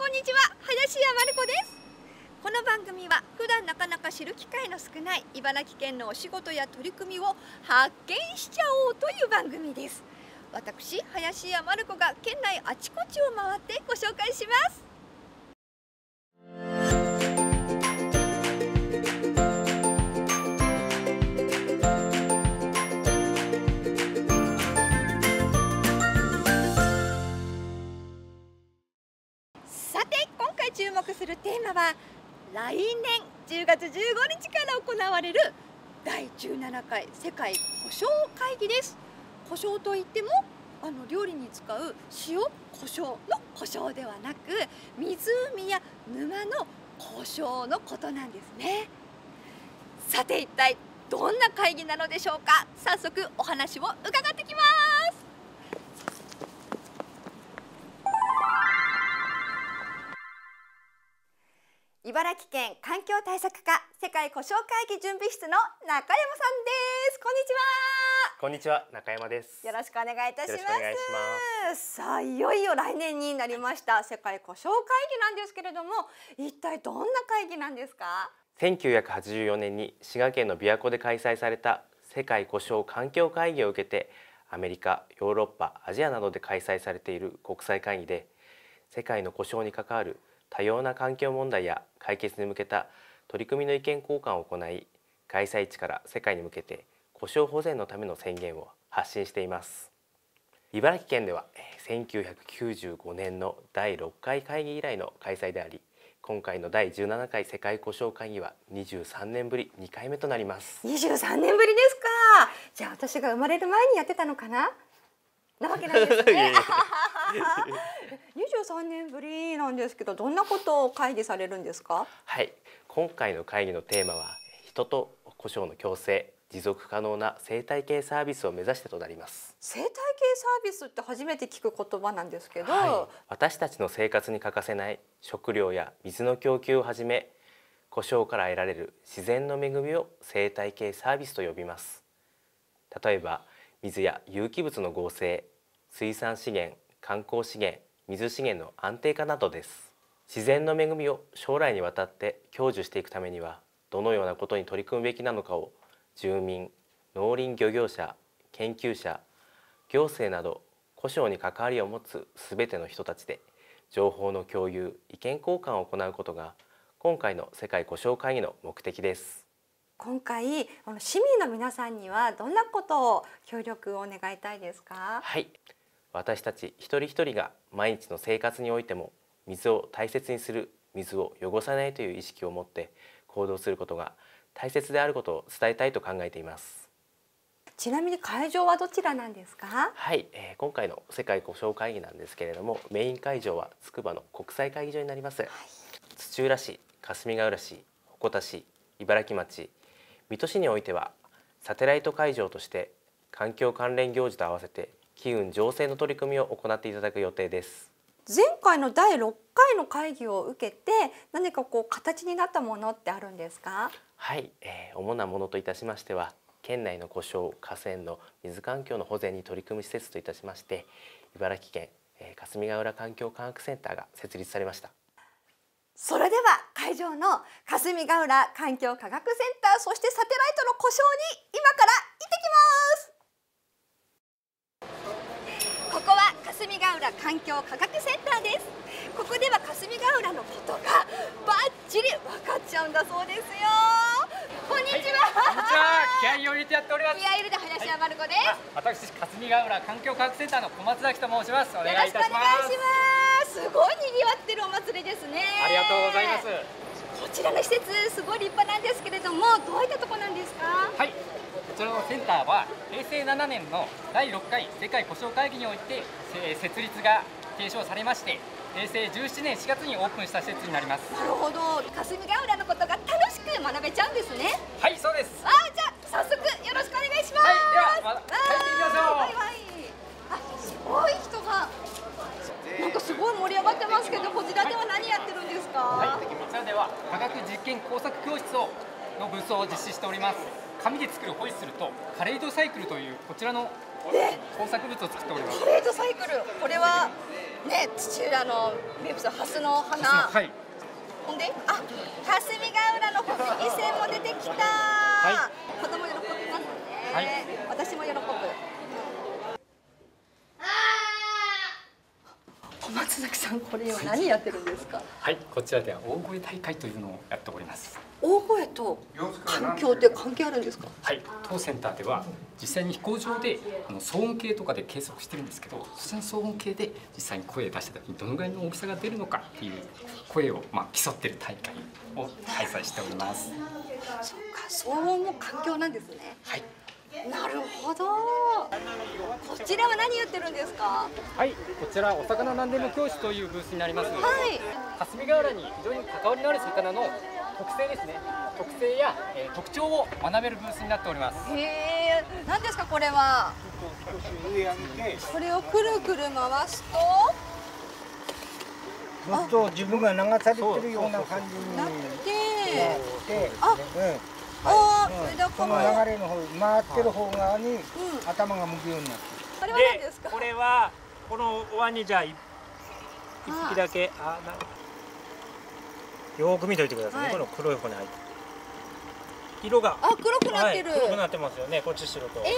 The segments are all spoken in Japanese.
こんにちは林家まる子です。この番組は普段なかなか知る機会の少ない茨城県のお仕事や取り組みを発見しちゃおうという番組です。私林家まる子が県内あちこちを回ってご紹介します。来年10月15日から行われる第17回世界胡椒会議です。胡椒といってもあの料理に使う塩胡椒の胡椒ではなく湖や沼の胡椒のことなんですね。さて一体どんな会議なのでしょうか？早速お話を伺ってきます。茨城県環境対策課世界故障会議準備室の中山さんです。こんにちは。こんにちは中山です。よろしくお願いいたします。よろしくお願いします。さあいよいよ来年になりました世界故障会議なんですけれども一体どんな会議なんですか？1984年に滋賀県の琵琶湖で開催された世界故障環境会議を受けてアメリカヨーロッパアジアなどで開催されている国際会議で世界の故障に関わる多様な環境問題や解決に向けた取り組みの意見交換を行い開催地から世界に向けて故障保全のための宣言を発信しています。茨城県ではえ1995年の第6回会議以来の開催であり今回の第17回世界故障会議は23年ぶり2回目となります。23年ぶりですか。じゃあ私が生まれる前にやってたのかな？なわけないですね。23年ぶりなんですけどどんなことを会議されるんですか？はい。今回の会議のテーマは人と故障の共生持続可能な生態系サービスを目指してとなります。生態系サービスって初めて聞く言葉なんですけど、はい、私たちの生活に欠かせない食料や水の供給をはじめ故障から得られる自然の恵みを生態系サービスと呼びます。例えば水や有機物の合成水産資源観光資源水資源の安定化などです。自然の恵みを将来にわたって享受していくためにはどのようなことに取り組むべきなのかを住民農林漁業者研究者行政など故障に関わりを持つすべての人たちで情報の共有意見交換を行うことが今回の世界故障会議の目的です。今回あの市民の皆さんにはどんなことを協力を願いたいですか？はい私たち一人一人が毎日の生活においても水を大切にする水を汚さないという意識を持って行動することが大切であることを伝えたいと考えています。ちなみに会場はどちらなんですか？はい、えー、今回の世界故障会議なんですけれどもメイン会場は筑波の国際会議場になります、はい、土浦市霞ヶ浦市鉾田市茨城町。水戸市においてはサテライト会場として環境関連行事と合わせて機運醸成の取り組みを行っていただく予定です。前回の第6回の会議を受けて何かこう形になったものってあるんですか？はい、えー、主なものといたしましては県内の故障河川の水環境の保全に取り組む施設といたしまして茨城県、えー、霞ヶ浦環境科学センターが設立されました。それでは会場の霞ヶ浦環境科学センターそしてサテライトの故障に今から行ってきますここは霞ヶ浦環境科学センターです。ここでは霞ヶ浦のことがバッチリ分かっちゃうんだそうですよ。こんにちは、はい、こんにちは。気合を入れてやっております。気合入れて林家まる子です、はい、私霞ヶ浦環境科学センターの小松崎と申します。お願いいたします。す。ごい賑わってるお祭りですね。ありがとうございます。こちらの施設すごい立派なんですけれどもどういったところなんですか？センターは平成7年の第6回世界故障会議において設立が提唱されまして平成17年4月にオープンした施設になります。なるほど。霞ヶ浦のことが楽しく学べちゃうんですね。はいそうです。あじゃあ早速よろしくお願いします。はいでは、ま、入ってみましょう。はいはい。あすごい人が。なんかすごい盛り上がってますけどこちらでは何やってるんですか？はい、こちらでは科学実験工作教室をのブースを実施しております紙で作るホイッスルとカレイドサイクルというこちらの工作物を作っております。カレードサイクルこれはね土浦の名物ハスの花。はい。ほんであ霞ヶ浦の伊勢も出てきた、は子供喜びますね、はい。私も喜ぶ小松崎さんこれ今何やってるんですか？はいこちらでは大声大会というのをやっております。大声と環境って関係あるんですか？はい当センターでは実際に飛行場であの騒音計とかで計測してるんですけどその騒音計で実際に声出した時にどのぐらいの大きさが出るのかっていう声をまあ競ってる大会を開催しております。そっか騒音も環境なんですね。はいなるほど。こちらは何やってるんですか？はいこちらお魚何でも教室というブースになります。はい。霞ヶ浦に非常に関わりのある魚の特性ですね。特性や、えー特徴を学べるブースになっております。へえ何ですかこれは？これをくるくる回すと？もっと自分が流されてるような感じになって、あうんあうんーメダカそのも流れの方回ってる方側にうん。頭が向くようになってこれは何ですか？これはこのお椀にじゃあ一一匹だけあなよーく見といてくださいね、はい。この黒い骨入って色が。あ黒くなってる、はい、黒くなってますよね。こっち白と、でここ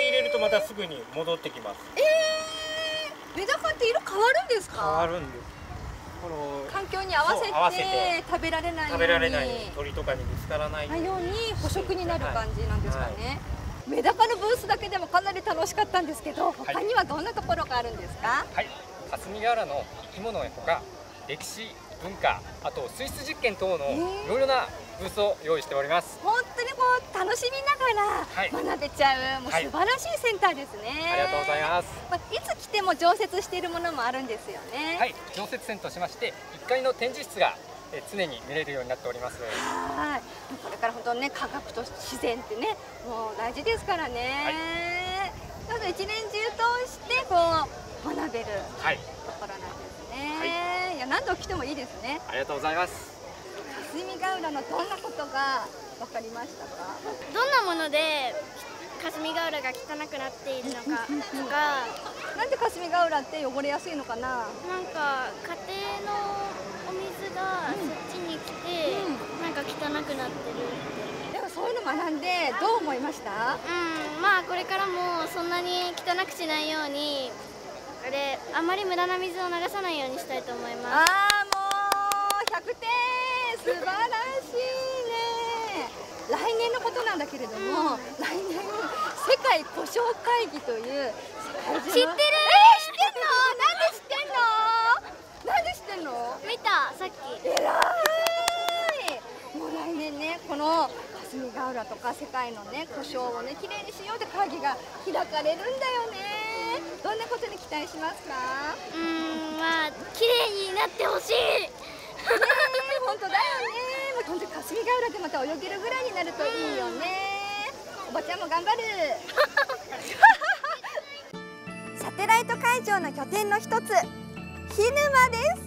入れるとまたすぐに戻ってきます。メダカって色変わるんです変わかるんですこの環境に合わせて食べられないように食べられない鳥とかに見つからないように捕食になる感じなんですかね、メダカのブースだけでもかなり楽しかったんですけど他にはどんなところがあるんですか、はい。霞ヶ浦の生き物とか歴史文化あと水質実験等のいろいろなブースを用意しております。本当にこう楽しみはいながら学べちゃう、もうはい。素晴らしいセンターですね、ありがとうございます。まあ、いつ来ても常設しているものもあるんですよね。はい。常設展としまして1階の展示室がえー常に見れるようになっております。はい。これから本当にね科学と自然ってねもう大事ですからね、なので一年中通してこう学べる。はいところなんですね、い、や何度来てもいいですね。ありがとうございます。霞ヶ浦のどんなことが分かりましたか？どんなもので霞ヶ浦が汚くなっているのかとか。なんで霞ヶ浦って汚れやすいのかな？なんか家庭のお水がそっちに来て、なんか汚くなってるって。でもそういうの学んでどう思いました？うん。まあこれからもそんなに汚くしないようにあれあまり無駄な水を流さないようにしたいと思います。ああもう100点素晴らしいね。来年のことなんだけれども、来年世界故障会議という知ってる。えー、知ってんの？なんで知ってんの？なんで知ってんの？見たさっき。えらい。もう来年ねこの霞ヶ浦とか世界のね故障をねきれいにしようって会議が開かれるんだよねどんなことに期待しますか？うーんまあ綺麗になってほしい。ね 本当だよね。もう本当に霞ヶ浦でまた泳げるぐらいになるといいよね。おばちゃんも頑張る。サテライト会場の拠点の一つ涸沼です。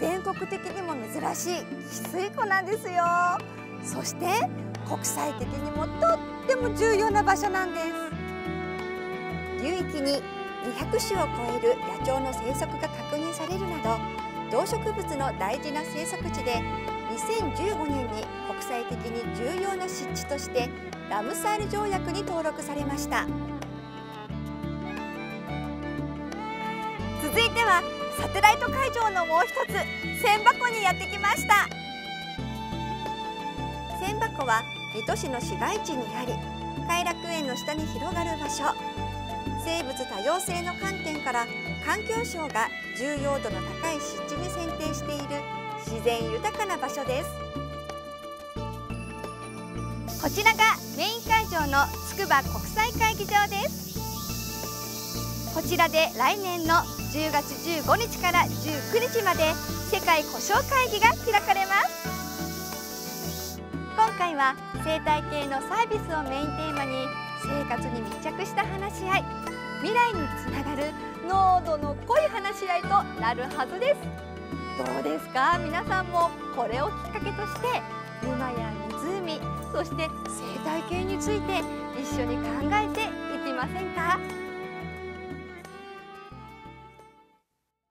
全国的にも珍しい汽水湖なんですよ。そして国際的にもとっても重要な場所なんです流域に200種を超える野鳥の生息が確認されるなど動植物の大事な生息地で2015年に国際的に重要な湿地としてラムサール条約に登録されました。続いてはサテライト会場のもう一つ千箱にやってきました。千箱は水戸市の市街地にあり偕楽園の下に広がる場所。生物多様性の観点から環境省が重要度の高い湿地に選定している自然豊かな場所です。こちらがメイン会場の筑波国際会議場です。こちらで来年の10月15日から19日まで世界故障会議が開かれます。今回は生態系のサービスをメインテーマに生活に密着した話し合い未来につながる濃度の濃い話し合いとなるはずです。どうですか？皆さんもこれをきっかけとして沼や湖そして生態系について一緒に考えていきませんか？